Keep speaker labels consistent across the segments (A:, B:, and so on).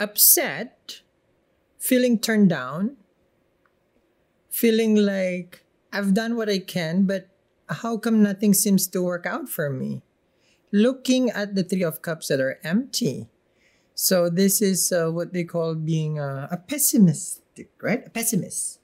A: upset, feeling turned down, feeling like I've done what I can, but how come nothing seems to work out for me? Looking at the Three of Cups that are empty. So this is uh, what they call being a, a pessimistic, right? A pessimist.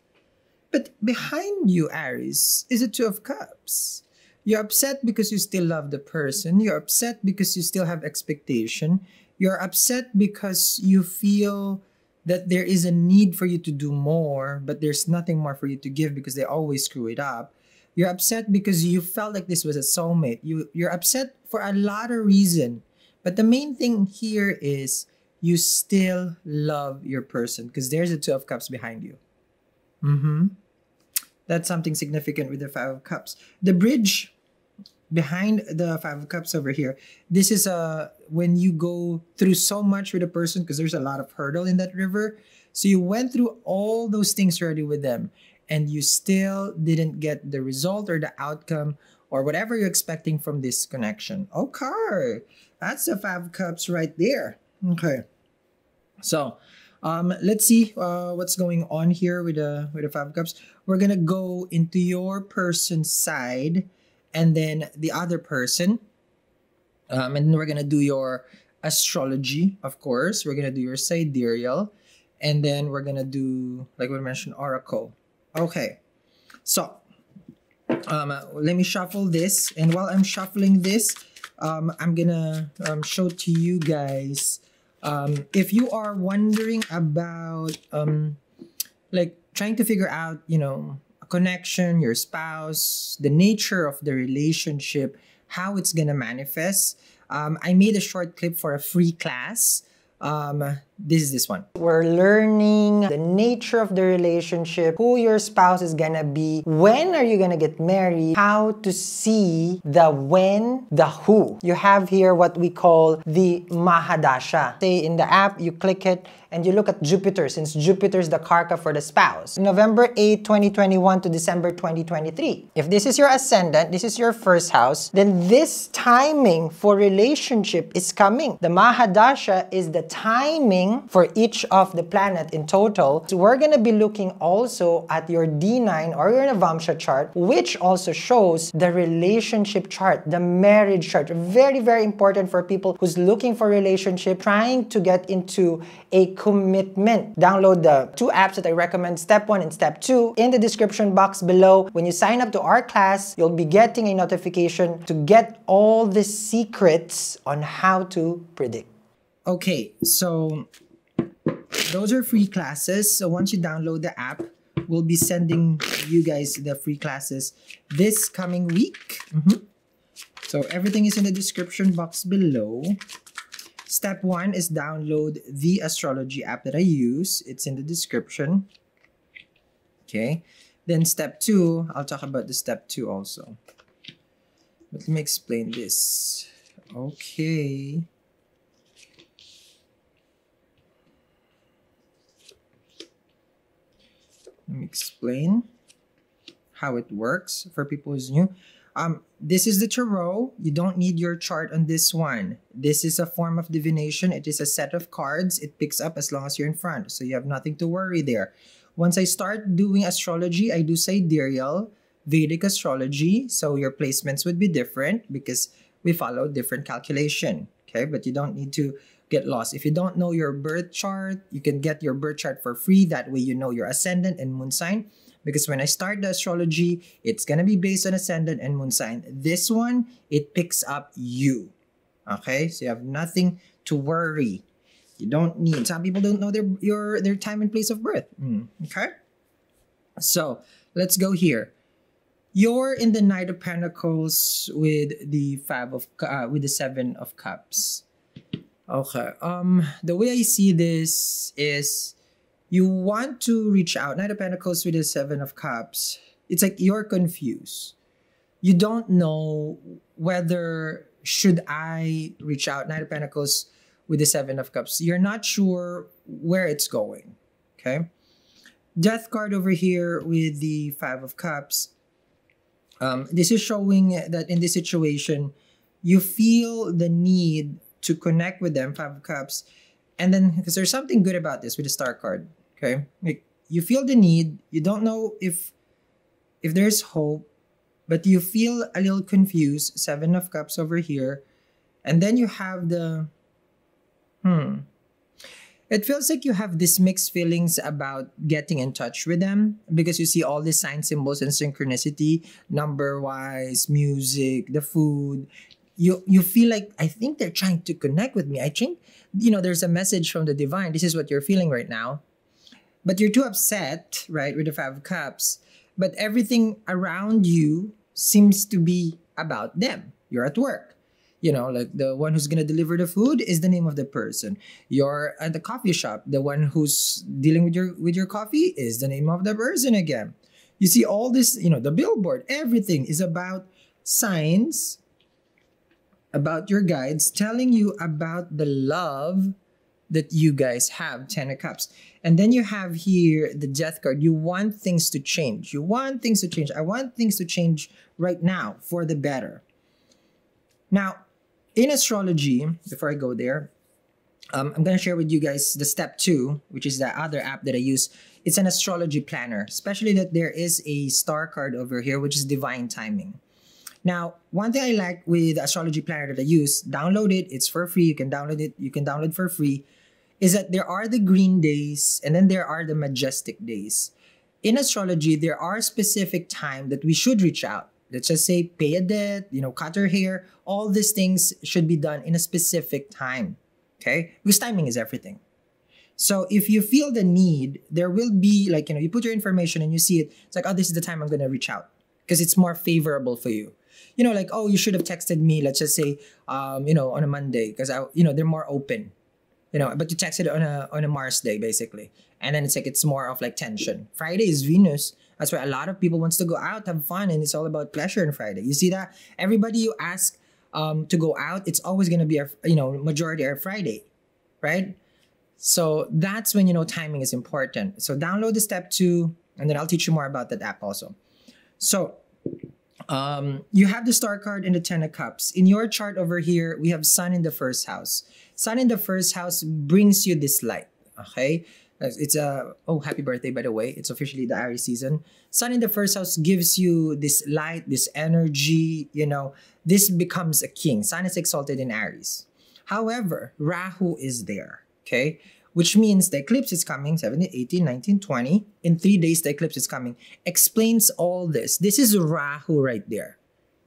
A: But behind you, Aries, is a Two of Cups. You're upset because you still love the person. You're upset because you still have expectation. You're upset because you feel that there is a need for you to do more, but there's nothing more for you to give because they always screw it up. You're upset because you felt like this was a soulmate. You you're upset for a lot of reason. But the main thing here is you still love your person because there's a two of cups behind you. Mm-hmm. That's something significant with the five of cups. The bridge behind the five of cups over here. This is a when you go through so much with a person because there's a lot of hurdle in that river. So you went through all those things already with them and you still didn't get the result or the outcome or whatever you're expecting from this connection. Okay. That's the five cups right there. Okay. So um let's see uh what's going on here with the with the five cups. We're gonna go into your person's side and then the other person. Um, and then we're gonna do your astrology, of course. We're gonna do your sidereal, and then we're gonna do like we mentioned oracle. Okay, so um, let me shuffle this, and while I'm shuffling this, um, I'm gonna um, show to you guys. Um, if you are wondering about um, like trying to figure out, you know, connection, your spouse, the nature of the relationship, how it's gonna manifest. Um, I made a short clip for a free class. Um, this is this one.
B: We're learning the nature of the relationship, who your spouse is gonna be, when are you gonna get married, how to see the when, the who. You have here what we call the Mahadasha. Say in the app, you click it and you look at Jupiter since Jupiter is the karka for the spouse. November 8, 2021 to December 2023. If this is your ascendant, this is your first house, then this timing for relationship is coming. The Mahadasha is the timing for each of the planet in total. So we're gonna be looking also at your D9 or your Navamsha chart, which also shows the relationship chart, the marriage chart. Very, very important for people who's looking for relationship, trying to get into a commitment. Download the two apps that I recommend, step one and step two, in the description box below. When you sign up to our class, you'll be getting a notification to get all the secrets on how to predict.
A: Okay, so those are free classes. So once you download the app, we'll be sending you guys the free classes this coming week. Mm -hmm. So everything is in the description box below. Step one is download the astrology app that I use. It's in the description. Okay. Then step two, I'll talk about the step two also. Let me explain this. Okay. Let me explain how it works for people who's new. Um, this is the tarot. You don't need your chart on this one. This is a form of divination. It is a set of cards. It picks up as long as you're in front. So you have nothing to worry there. Once I start doing astrology, I do sidereal, Vedic astrology. So your placements would be different because we follow different calculation. Okay, but you don't need to get lost. If you don't know your birth chart, you can get your birth chart for free. That way you know your ascendant and moon sign. Because when I start the astrology, it's going to be based on ascendant and moon sign. This one, it picks up you. Okay? So you have nothing to worry. You don't need, some people don't know their your their time and place of birth. Mm, okay? So let's go here. You're in the Knight of Pentacles with the Five of uh, with the Seven of Cups. Okay. Um, the way I see this is you want to reach out. Knight of Pentacles with the Seven of Cups. It's like you're confused. You don't know whether should I reach out. Knight of Pentacles with the Seven of Cups. You're not sure where it's going. Okay. Death card over here with the Five of Cups. Um, this is showing that in this situation, you feel the need to connect with them, Five of Cups, And then, because there's something good about this with the star card, okay? Like you feel the need, you don't know if if there's hope, but you feel a little confused. Seven of Cups over here, and then you have the hmm. It feels like you have these mixed feelings about getting in touch with them because you see all these sign symbols and synchronicity, number wise, music, the food. You you feel like I think they're trying to connect with me. I think you know there's a message from the divine. This is what you're feeling right now. But you're too upset, right, with the five of cups. But everything around you seems to be about them. You're at work you know like the one who's going to deliver the food is the name of the person you're at the coffee shop the one who's dealing with your with your coffee is the name of the person again you see all this you know the billboard everything is about signs about your guides telling you about the love that you guys have 10 of cups. And then you have here the death card. You want things to change. You want things to change. I want things to change right now for the better. Now in astrology, before I go there, um, I'm going to share with you guys the step two, which is the other app that I use. It's an astrology planner, especially that there is a star card over here, which is divine timing. Now, one thing I like with the astrology planner that I use, download it, it's for free. You can download it, you can download for free, is that there are the green days and then there are the majestic days. In astrology, there are specific time that we should reach out let's just say pay a debt, you know, cut her hair, all these things should be done in a specific time. Okay? Because timing is everything. So if you feel the need, there will be like, you know, you put your information and you see it, it's like, oh, this is the time I'm gonna reach out. Because it's more favorable for you. You know, like, oh, you should have texted me, let's just say, um, you know, on a Monday, because I you know, they're more open. You know, but you texted on a on a Mars day, basically. And then it's like it's more of like tension. Friday is Venus that's why a lot of people wants to go out, have fun, and it's all about pleasure on Friday. You see that? Everybody you ask um, to go out, it's always gonna be a you know majority are Friday, right? So that's when you know timing is important. So download the step two, and then I'll teach you more about that app also. So um, you have the star card and the ten of cups. In your chart over here, we have sun in the first house. Sun in the first house brings you this light. Okay. It's a oh happy birthday by the way. It's officially the Aries season. Sun in the first house gives you this light, this energy. You know, this becomes a king. Sun is exalted in Aries. However, Rahu is there. Okay, which means the eclipse is coming 17, 18, 19, 20. In three days, the eclipse is coming. Explains all this. This is Rahu right there.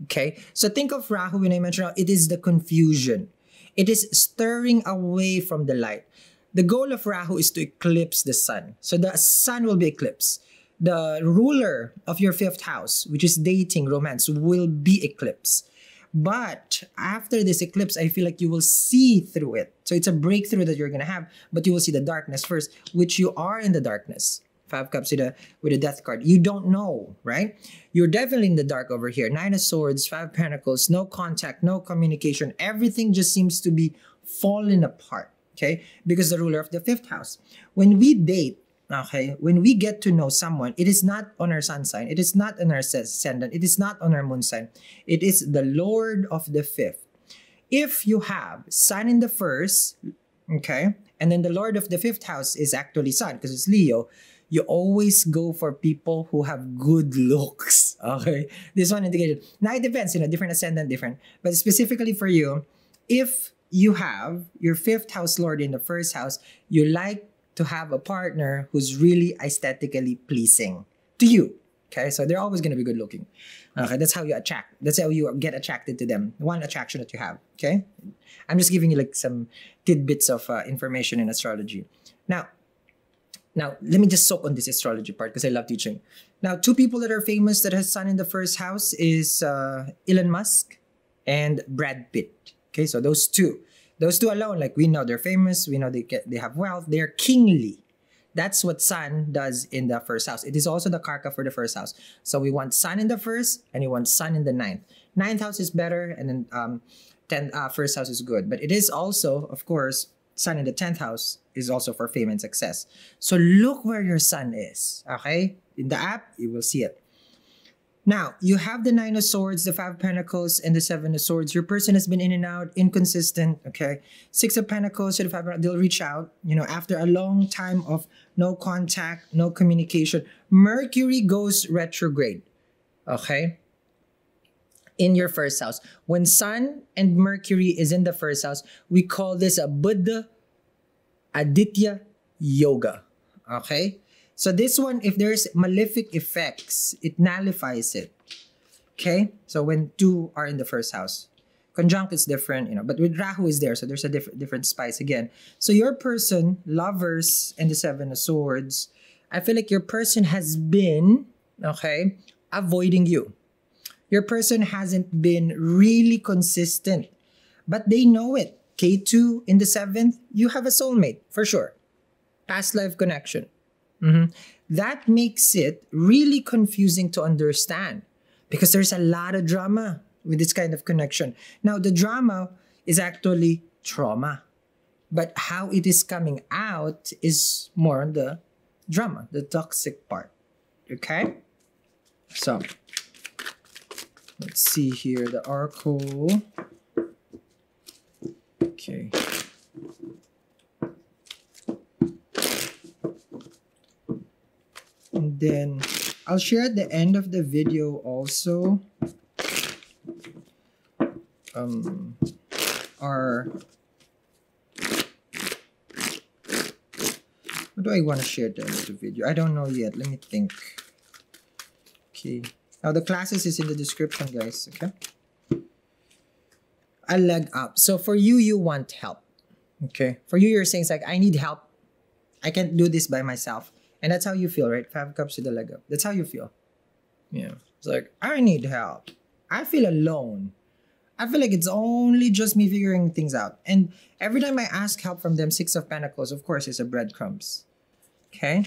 A: Okay, so think of Rahu when I mentioned it is the confusion. It is stirring away from the light the goal of Rahu is to eclipse the sun. So the sun will be eclipsed. The ruler of your fifth house, which is dating, romance, will be eclipsed. But after this eclipse, I feel like you will see through it. So it's a breakthrough that you're gonna have, but you will see the darkness first, which you are in the darkness. Five cups with a with a death card. You don't know, right? You're definitely in the dark over here. Nine of swords, five pentacles, no contact, no communication. Everything just seems to be falling apart okay? Because the ruler of the fifth house. When we date, okay, when we get to know someone, it is not on our sun sign, it is not on our ascendant, it is not on our moon sign. It is the Lord of the fifth. If you have sun in the first, okay, and then the Lord of the fifth house is actually sun because it's Leo, you always go for people who have good looks. Okay, this one indicated. Now it depends, you know, different ascendant, different. But specifically for you, if you have your fifth house lord in the first house, you like to have a partner who's really aesthetically pleasing to you. Okay, so they're always gonna be good looking. Okay, that's how you attract. That's how you get attracted to them. One attraction that you have. Okay, I'm just giving you like some tidbits of uh, information in astrology. Now, now let me just soak on this astrology part because I love teaching. Now, two people that are famous that has sun in the first house is uh, Elon Musk and Brad Pitt. Okay, so those two, those two alone, like we know they're famous, we know they get they have wealth, they're kingly. That's what Sun does in the first house. It is also the karka for the first house. So we want Sun in the first, and we want Sun in the ninth. Ninth house is better, and then um, ten uh, first house is good. But it is also, of course, Sun in the tenth house is also for fame and success. So look where your Sun is. Okay, in the app you will see it. Now, you have the Nine of Swords, the Five of Pentacles, and the Seven of Swords. Your person has been in and out, inconsistent, okay? Six of Pentacles to the Five of they'll reach out, you know, after a long time of no contact, no communication. Mercury goes retrograde, okay? In your first house. When Sun and Mercury is in the first house, we call this a Buddha Aditya Yoga, okay? So this one, if there's malefic effects, it nullifies it. Okay? So when two are in the first house. Conjunct is different, you know, but with Rahu is there, so there's a different different spice again. So your person, lovers, and the seven of swords, I feel like your person has been, okay, avoiding you. Your person hasn't been really consistent, but they know it. Ketu in the seventh, you have a soulmate for sure. Past life connection. Mhm. That makes it really confusing to understand because there's a lot of drama with this kind of connection. Now, the drama is actually trauma, but how it is coming out is more on the drama, the toxic part. Okay? So, let's see here the oracle. Okay. And then I'll share at the end of the video also um our what do I want to share at the end of the video? I don't know yet. Let me think. Okay. Now the classes is in the description, guys. Okay. A leg up. So for you, you want help. Okay. For you, you're saying it's like I need help. I can't do this by myself. And that's how you feel, right? Five cups with the leg up. That's how you feel. Yeah. It's like, I need help. I feel alone. I feel like it's only just me figuring things out. And every time I ask help from them, Six of Pentacles, of course, is a breadcrumbs. Okay?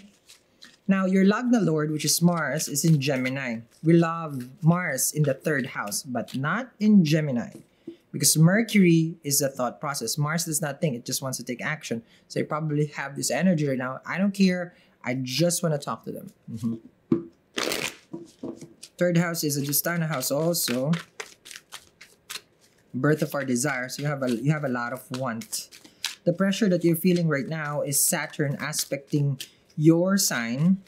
A: Now, your Lagna Lord, which is Mars, is in Gemini. We love Mars in the third house, but not in Gemini. Because Mercury is a thought process. Mars does not think, it just wants to take action. So you probably have this energy right now. I don't care. I just want to talk to them. Mhm. Third house is a Dusthana house also. Birth of our desires. You have a you have a lot of want. The pressure that you're feeling right now is Saturn aspecting your sign.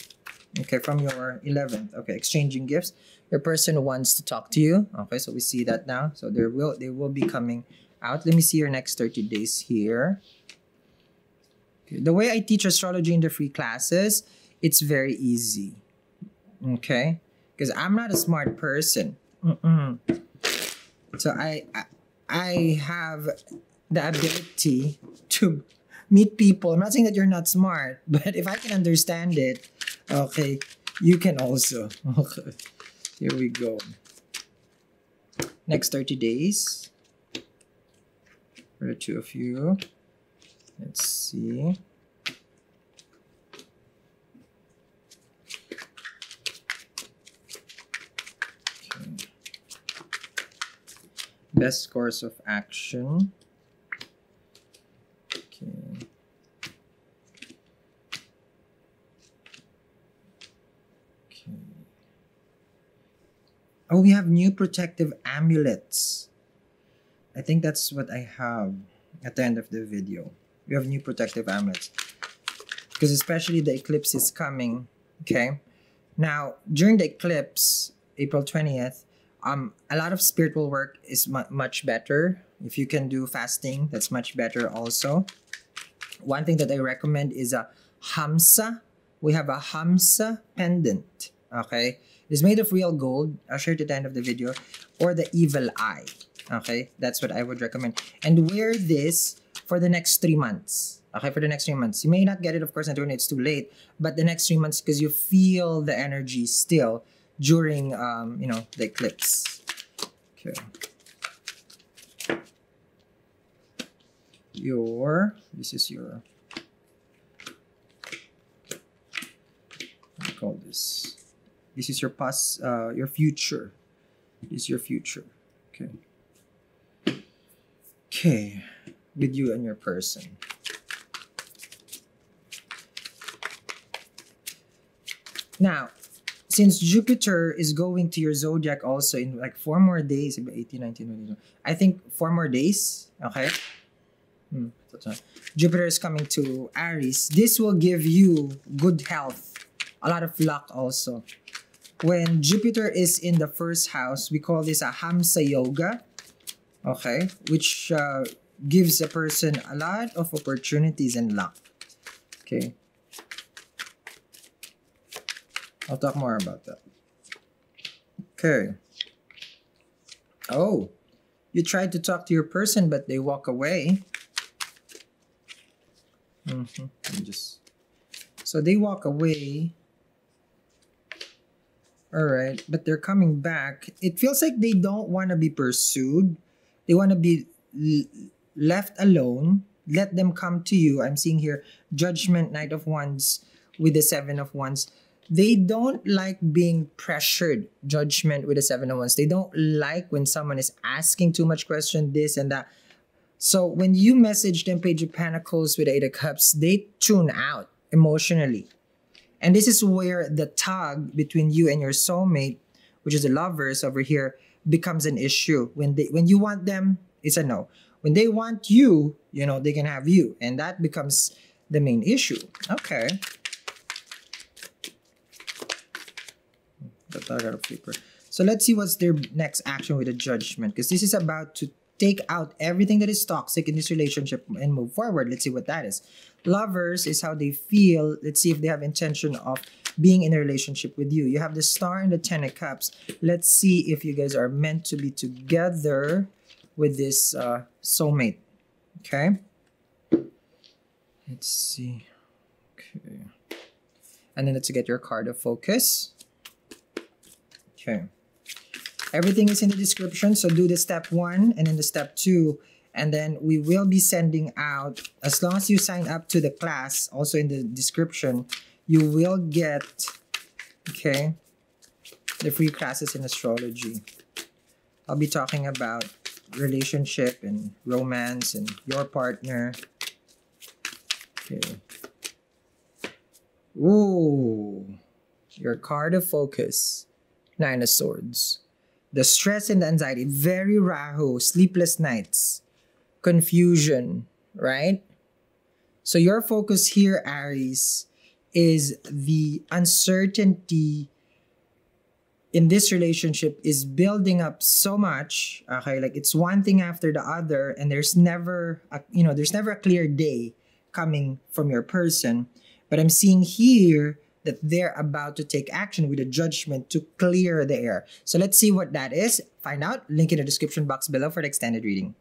A: Okay, from your 11th. Okay, exchanging gifts. Your person wants to talk to you. Okay, so we see that now. So there will they will be coming out. Let me see your next 30 days here. The way I teach astrology in the free classes, it's very easy. Okay? Because I'm not a smart person. Mm-mm. So I, I I have the ability to meet people. I'm not saying that you're not smart, but if I can understand it, okay, you can also. Okay. Here we go. Next 30 days. For the two of you. Let's see. Best course of action. Okay. Okay. Oh, we have new protective amulets. I think that's what I have at the end of the video. We have new protective amulets. Because especially the eclipse is coming. Okay. Now, during the eclipse, April 20th, um, a lot of spiritual work is mu- much better. If you can do fasting, that's much better also. One thing that I recommend is a Hamsa. We have a Hamsa pendant. Okay. It's made of real gold. I'll share it at the end of the video. Or the evil eye. Okay. That's what I would recommend. And wear this for the next three months. Okay, for the next three months. You may not get it, of course, until it's too late, but the next three months because you feel the energy still during, um, you know, the eclipse. Okay. Your, this is your, what do you call this? This is your past, uh, your future. This is your future. Okay. Okay, with you and your person. Now, since Jupiter is going to your zodiac also in like four more days, 18, 19, 22, I think four more days, okay? Hmm, Jupiter is coming to Aries. This will give you good health, a lot of luck also. When Jupiter is in the first house, we call this a Hamsa Yoga, okay? Which uh, gives a person a lot of opportunities and luck, okay? I'll talk more about that. Okay. Oh, you tried to talk to your person, but they walk away. Mm-hmm. Just so they walk away. All right, but they're coming back. It feels like they don't want to be pursued. They want to be left alone. Let them come to you. I'm seeing here Judgment, Knight of Wands with the Seven of Wands. They don't like being pressured judgment with the seven of wands. They don't like when someone is asking too much question this and that. So when you message them page of pentacles with eight of cups they tune out emotionally. And this is where the tug between you and your soulmate which is the lovers over here becomes an issue. When they when you want them it's a no when they want you you know they can have you and that becomes the main issue okay. So let's see what's their next action with the judgment because this is about to take out everything that is toxic in this relationship and move forward. Let's see what that is. Lovers is how they feel. Let's see if they have intention of being in a relationship with you. You have the star and the ten of cups. Let's see if you guys are meant to be together with this uh, soulmate. Okay. Let's see. Okay. And then let's get your card of focus. Okay. Everything is in the description. So do the step one and then the step two. And then we will be sending out, as long as you sign up to the class, also in the description, you will get, okay, the free classes in astrology. I'll be talking about relationship and romance and your partner. Okay. Ooh, your card of focus. Nine of Swords. The stress and anxiety, very Rahu, sleepless nights, confusion, right? So your focus here, Aries, is the uncertainty in this relationship is building up so much okay like it's one thing after the other and there's never a, you know there's never a clear day coming from your person but i'm seeing here that they're about to take action with a judgment to clear the air. So let's see what that is. Find out. Link in the description box below for the extended reading.